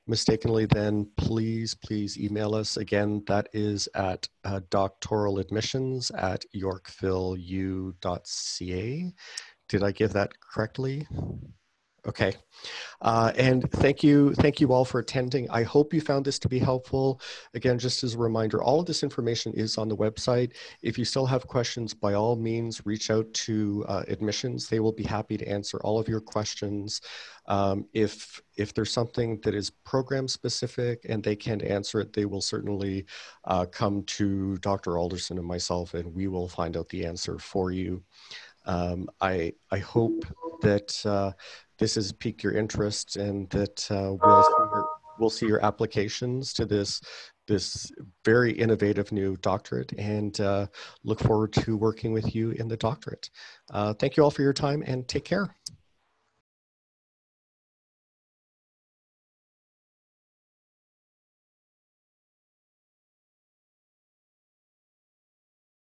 mistakenly, then please, please email us. Again, that is at uh, doctoral admissions at yorkvilleu.ca. Did I give that correctly? Okay. Uh, and thank you, thank you all for attending. I hope you found this to be helpful. Again, just as a reminder, all of this information is on the website. If you still have questions, by all means, reach out to uh, admissions. They will be happy to answer all of your questions. Um, if, if there's something that is program specific and they can't answer it, they will certainly uh, come to Dr. Alderson and myself and we will find out the answer for you. Um, I, I hope that uh, this has piqued your interest and that uh, we'll, see your, we'll see your applications to this this very innovative new doctorate and uh, look forward to working with you in the doctorate. Uh, thank you all for your time and take care.